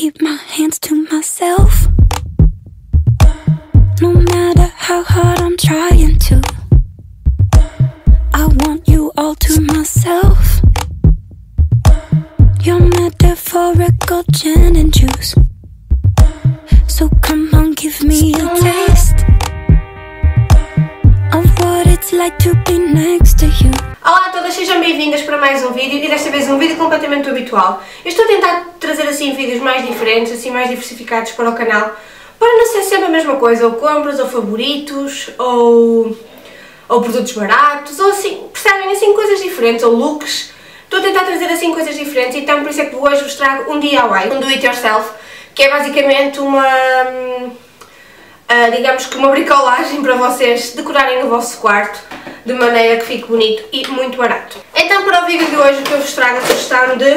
keep my hands to myself. No matter how hard I'm trying to, I want you all to myself. Your metaphorical gin and juice. So come on, give me a taste of what it's like to be next to you. Olá a todas, sejam bem-vindas para mais um vídeo e desta vez um vídeo completamente habitual. Eu estou a tentar trazer assim vídeos mais diferentes, assim mais diversificados para o canal, para não ser sempre a mesma coisa, ou compras, ou favoritos, ou, ou produtos baratos, ou assim, percebem, assim coisas diferentes, ou looks. Estou a tentar trazer assim coisas diferentes, então por isso é que hoje vos trago um DIY, um do it yourself, que é basicamente uma... Uh, digamos que uma bricolagem para vocês decorarem o vosso quarto de maneira que fique bonito e muito barato. Então para o vídeo de hoje o que eu vos trago a sugestão de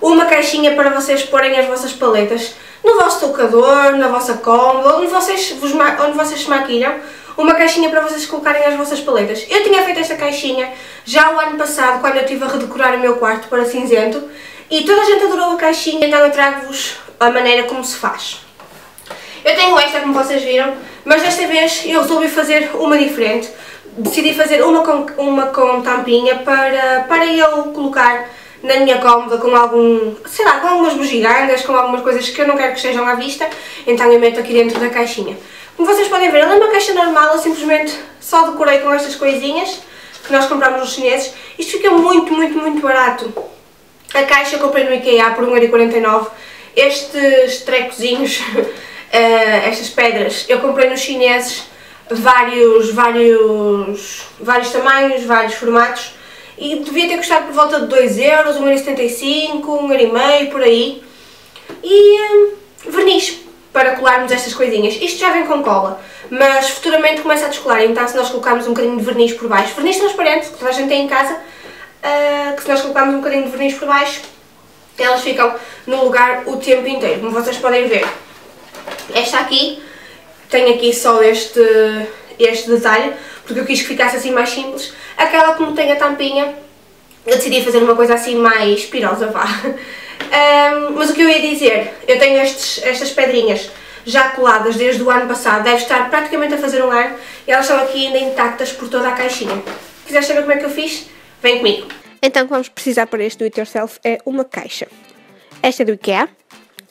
uma caixinha para vocês porem as vossas paletas no vosso tocador, na vossa cômoda, onde vocês, vos onde vocês se maquilham, uma caixinha para vocês colocarem as vossas paletas. Eu tinha feito esta caixinha já o ano passado quando eu estive a redecorar o meu quarto para cinzento e toda a gente adorou a caixinha, então eu trago-vos a maneira como se faz. Eu tenho esta, como vocês viram, mas desta vez eu resolvi fazer uma diferente. Decidi fazer uma com, uma com tampinha para, para eu colocar na minha cómoda com algum, sei lá, com algumas bugigangas, com algumas coisas que eu não quero que estejam à vista, então eu meto aqui dentro da caixinha. Como vocês podem ver, ela é uma caixa normal, eu simplesmente só decorei com estas coisinhas que nós compramos nos chineses. Isto fica muito, muito, muito barato. A caixa eu comprei no IKEA por 1,49€. Estes trecozinhos Uh, estas pedras. Eu comprei nos chineses vários, vários, vários tamanhos, vários formatos e devia ter custado por volta de 2 euros, 1,75€, 1,5€ por aí. E uh, verniz para colarmos estas coisinhas. Isto já vem com cola, mas futuramente começa a descolar, então se nós colocarmos um bocadinho de verniz por baixo, verniz transparente, que toda a gente tem em casa, uh, que se nós colocarmos um bocadinho de verniz por baixo, elas ficam no lugar o tempo inteiro, como vocês podem ver. Esta aqui tem aqui só este, este detalhe, porque eu quis que ficasse assim mais simples. Aquela como tem a tampinha, eu decidi fazer uma coisa assim mais pirosa, vá. Um, mas o que eu ia dizer, eu tenho estes, estas pedrinhas já coladas desde o ano passado, deve estar praticamente a fazer um ano, e elas estão aqui ainda intactas por toda a caixinha. Quiseres saber como é que eu fiz? Vem comigo. Então o que vamos precisar para este do it yourself é uma caixa. Esta é do IKEA,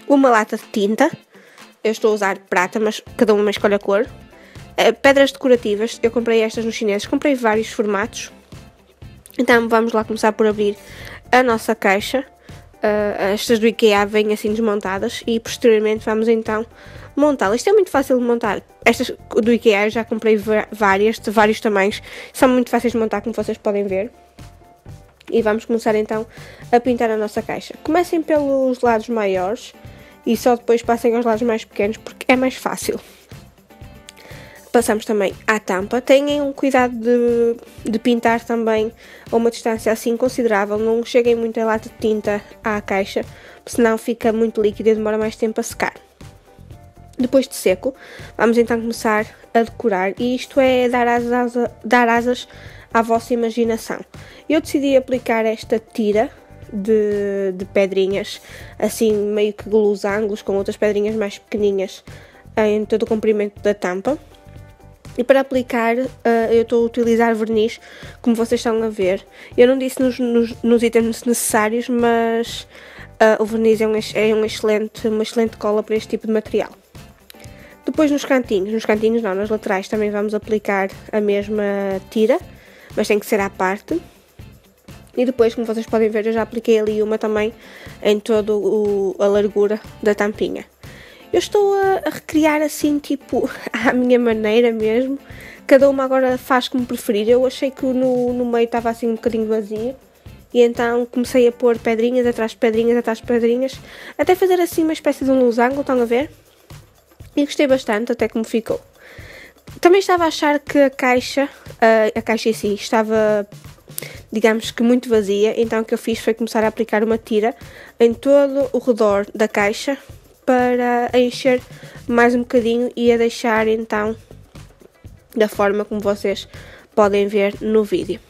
uma lata de tinta, eu estou a usar prata, mas cada uma escolhe a cor. Uh, pedras decorativas, eu comprei estas nos chineses, comprei vários formatos. Então vamos lá começar por abrir a nossa caixa. Uh, estas do IKEA vêm assim desmontadas e posteriormente vamos então montá-las. Isto é muito fácil de montar. Estas do IKEA eu já comprei várias, de vários tamanhos. São muito fáceis de montar, como vocês podem ver. E vamos começar então a pintar a nossa caixa. Comecem pelos lados maiores e só depois passem aos lados mais pequenos porque é mais fácil. Passamos também à tampa. Tenham cuidado de, de pintar também a uma distância assim considerável. Não cheguem muito a lata de tinta à caixa, senão fica muito líquido e demora mais tempo a secar. Depois de seco, vamos então começar a decorar e isto é dar asas, dar asas à vossa imaginação. Eu decidi aplicar esta tira de, de pedrinhas, assim meio que glosangos, com outras pedrinhas mais pequeninhas em todo o comprimento da tampa. E para aplicar, uh, eu estou a utilizar verniz, como vocês estão a ver. Eu não disse nos, nos, nos itens necessários, mas uh, o verniz é, um, é um excelente, uma excelente cola para este tipo de material. Depois nos cantinhos, nos cantinhos não, nas laterais também vamos aplicar a mesma tira, mas tem que ser à parte. E depois, como vocês podem ver, eu já apliquei ali uma também em toda a largura da tampinha. Eu estou a, a, recriar assim, tipo, à minha maneira mesmo. Cada uma agora faz como preferir. Eu achei que no, no meio estava assim um bocadinho vazio. E então comecei a pôr pedrinhas atrás de pedrinhas atrás de pedrinhas. Até fazer assim uma espécie de um losango, estão a ver? E gostei bastante, até como ficou. Também estava a achar que a caixa, a, caixa em si, estava digamos que muito vazia, então o que eu fiz foi começar a aplicar uma tira em todo o redor da caixa para encher mais um bocadinho e a deixar então da forma como vocês podem ver no vídeo.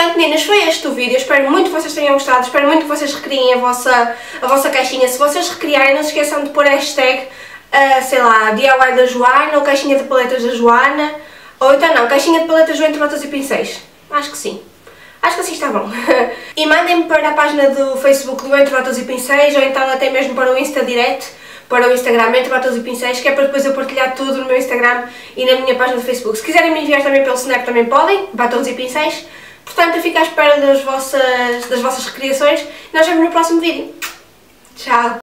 Pronto meninas, foi este o vídeo, espero muito que vocês tenham gostado, espero muito que vocês recriem a vossa, a vossa caixinha, se vocês recriarem não se esqueçam de pôr a hashtag, uh, sei lá, DIY da Joana ou caixinha de paletas da Joana, ou então não, caixinha de paletas Joana, botas e pincéis, acho que sim. Acho que assim está bom. e mandem-me para a página do Facebook do Entre Botas e Pincéis ou então até mesmo para o Insta Direct, para o Instagram Entre Botas e Pincéis, que é para depois eu partilhar tudo no meu Instagram e na minha página do Facebook. Se quiserem me enviar também pelo Snap também podem, Batons e Pincéis. Portanto, eu fico à espera das vossas, das vossas recriações. Nós vemos no próximo vídeo. Tchau!